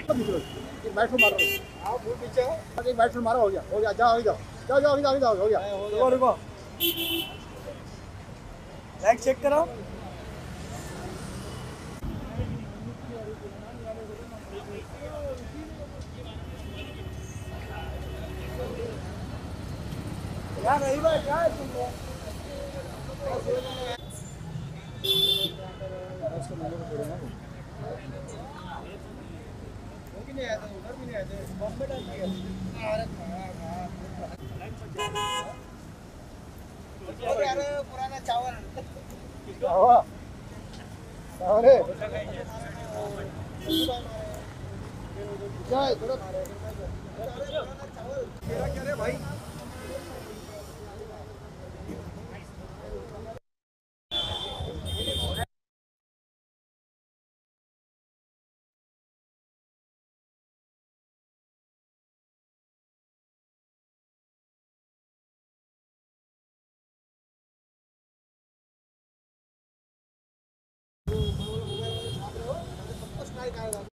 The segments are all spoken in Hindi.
एक मारो। हाँ पीछे एक बैट मारो हो गया हो गया जाओ जाओ जाओ जाओ जाओ जाओ हो गया। रुको रुको। लाइट चेक करो यार रही बात क्या है तुम लोग नहीं आया था उधर भी नहीं आया था बॉम्बे डाल दिया अरे अरे पुराना चावल। अरे क्या है? थोड़ा क्या क्या Gracias.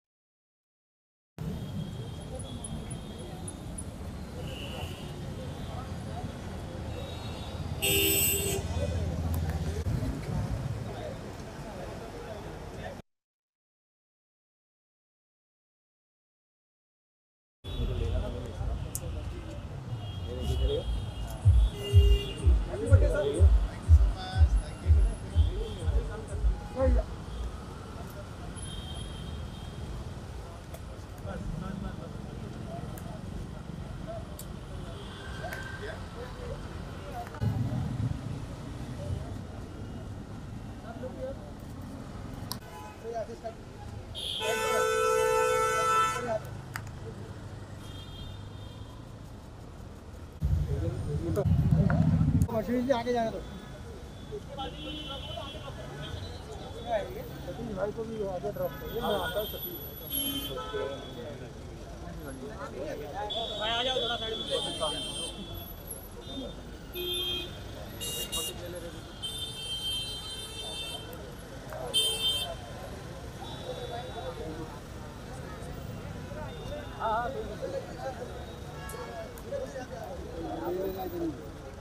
मशीन से आगे जाने दो सतीश भाई को भी आगे ड्रॉप करिए मैं आता हूँ सतीश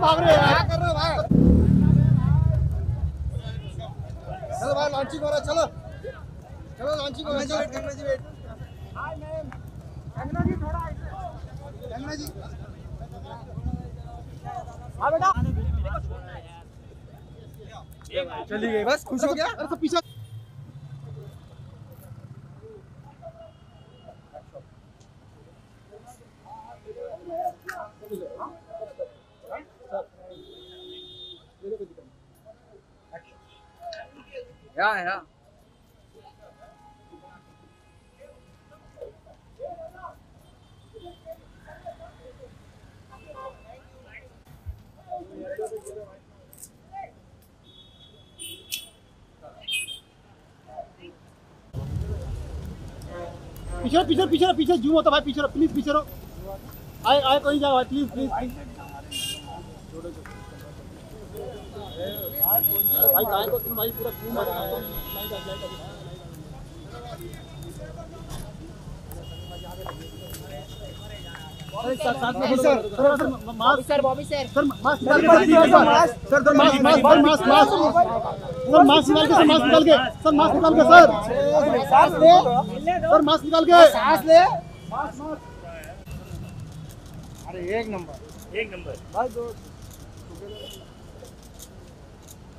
क्यों भाग रहे हो यार। कर रहे हो भाई? चलो भाई लॉन्चिंग हो रहा है चलो। चलो लॉन्चिंग हो रहा है चलो Kangana ji wait hi ma'am Kangana ji थोड़ा कंगना जी हाँ बेटा। चली गई बस खुश हो गया। अरे सब पीछे। या पीछे रहो, पीछे रहो, पीछे पीछे जूम होता भाई पीछे प्लीज़ पीछे आए आए कोई जाओ भाई प्लीज़ प्लीज़ भाई काय को तुम भाई पूरा घूम रहा है। Sir sir sir mask sir Bobby sir. Sir mask निकाल के sir mask sir mask mask mask mask sir mask निकाल के सर मास्क निकाल के सर मास्क निकाल के सर। सांस ले। सर मास्क निकाल के। सांस ले। अरे एक नंबर एक नंबर।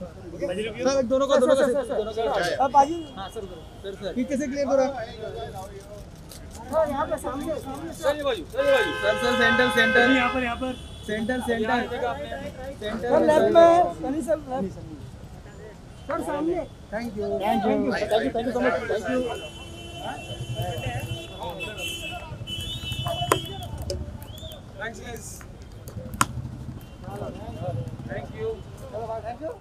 सर दोनों को दोनों को दोनों को अब बाजी हाँ सर सर सर कि कैसे क्लियर हो रहा है। सर ये बाजू सर। ये बाजू सर सर सेंटर सेंटर। यहाँ पर यहाँ पर। Centre centre. सेंटर लेफ़्ट में सनी सर लेफ़्ट सर सामने। Thank you thank you thank you thank you so much thank you thanks guys thank you thank you